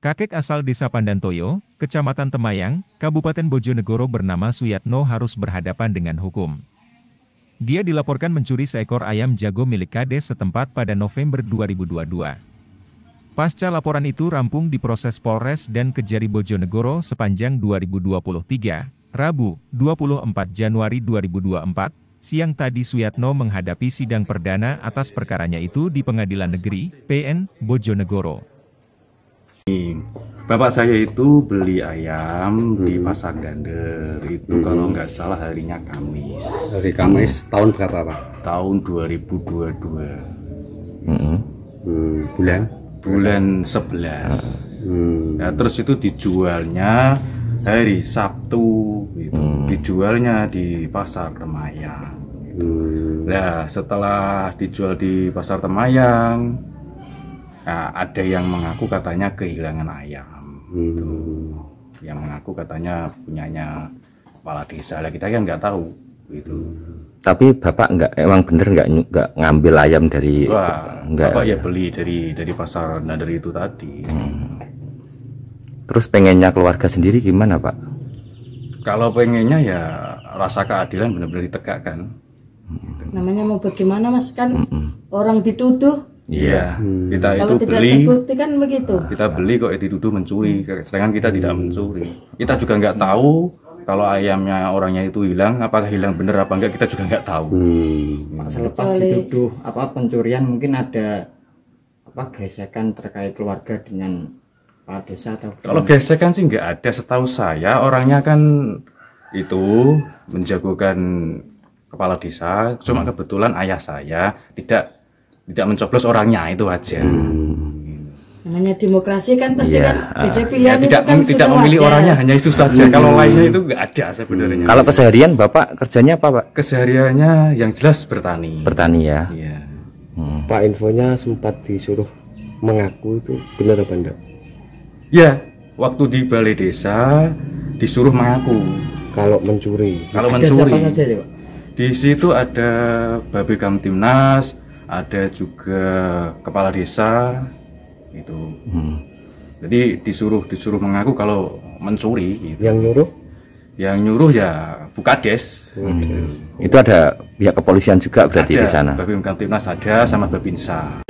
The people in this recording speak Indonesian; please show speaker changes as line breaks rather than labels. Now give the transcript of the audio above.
Kakek asal desa Pandantoyo, Kecamatan Temayang, Kabupaten Bojonegoro bernama Suyatno harus berhadapan dengan hukum. Dia dilaporkan mencuri seekor ayam jago milik kades setempat pada November 2022. Pasca laporan itu rampung diproses Polres dan Kejari Bojonegoro sepanjang 2023, Rabu, 24 Januari 2024, siang tadi Suyatno menghadapi sidang perdana atas perkaranya itu di Pengadilan Negeri, PN, Bojonegoro.
Bapak saya itu beli ayam di pasar Gander itu kalau nggak salah harinya Kamis
Hari Kamis tahun berapa Pak?
tahun 2022
Hmm, bulan?
bulan 11
Hmm.
Nah, terus itu dijualnya hari Sabtu gitu. dijualnya di pasar Temayang
Hmm.
Nah setelah dijual di pasar Temayang nah, ada yang mengaku katanya kehilangan ayam.
Hmm.
yang mengaku katanya punyanya kepala desa. Lah kita kan nggak tahu gitu.
Tapi bapak nggak emang bener nggak nggak ngambil ayam dari
Wah,
nggak
bapak ya beli dari dari pasar Nader itu tadi.
Terus pengennya keluarga sendiri gimana pak?
kalau pengennya ya rasa keadilan benar-benar ditegakkan.
Namanya mau bagaimana mas? Kan orang dituduh
iya. Kita itu
kalau tidak
beli.
terbukti kan begitu.
Kita beli kok dituduh mencuri. Sedangkan kita tidak mencuri. Kita juga nggak tahu kalau ayamnya orangnya itu hilang apakah hilang bener apa enggak kita juga nggak tahu.
Hmm.
Pak, selepas dituduh apa pencurian mungkin ada apa gesekan terkait keluarga dengan kepala desa atau
Kalau gesekan sih nggak ada. Setahu saya orangnya kan itu menjagokan kepala desa. Cuma kebetulan ayah saya tidak tidak mencoblos orangnya itu aja.
namanya demokrasi kan pasti
Iya,
kan beda
Ya,
pilihan itu
tidak
kan
tidak memilih
wajar.
orangnya hanya itu saja. Kalau lainnya itu nggak ada sebenarnya.
Kalau keseharian bapak kerjanya apa pak?
kesehariannya yang jelas bertani.
Bertani ya.
Iya.
Pak infonya sempat disuruh mengaku itu benar apa enggak?
Ya, waktu di balai desa disuruh mengaku
Kalau mencuri.
kalau
ada
mencuri.
siapa saja ya Pak?
Di situ ada Babe Kamtimnas, ada juga kepala desa itu. Jadi disuruh disuruh mengaku kalau mencuri gitu.
Yang nyuruh?
Yang nyuruh ya Bukades.
Itu ada pihak kepolisian juga berarti di sana.
Kamtimnas ada sama Babinsa.